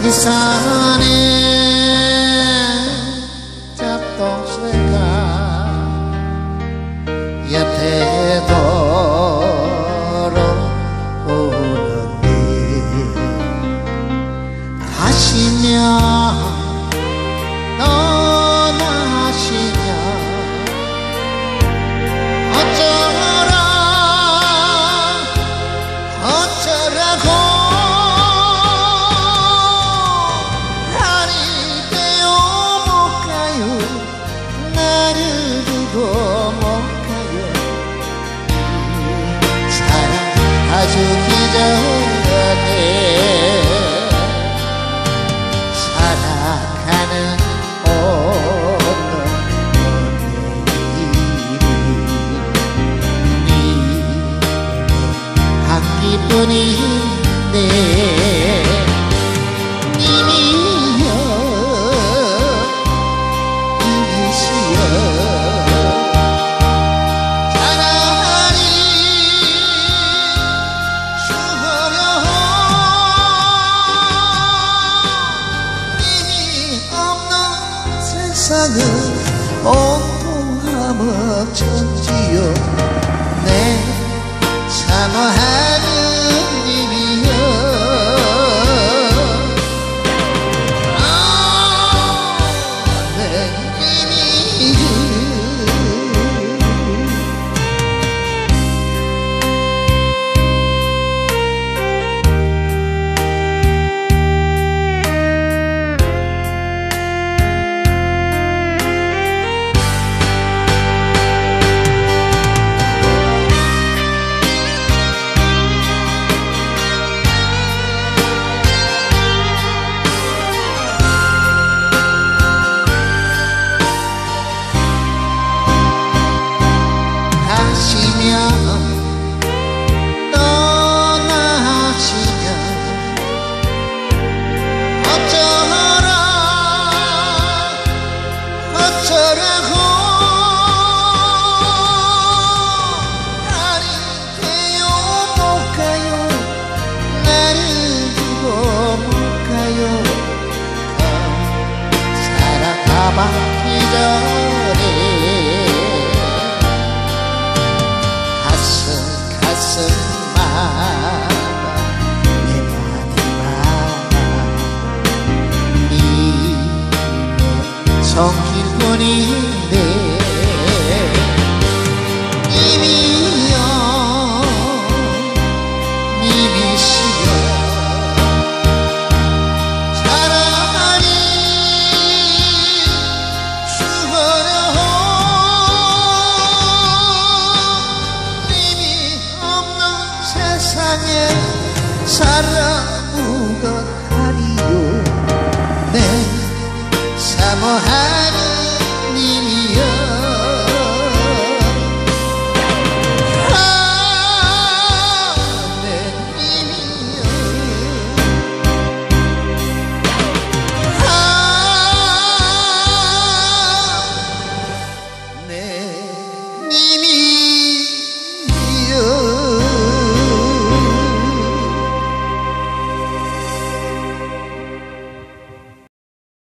Yes, I 눈이 내 님이여 이시여. 사랑하리 주어려 님이 없는 세상은 온통 하무천 연인데 이미여 이미시여. 사랑하니 죽어려 님이 없는 세상에 살아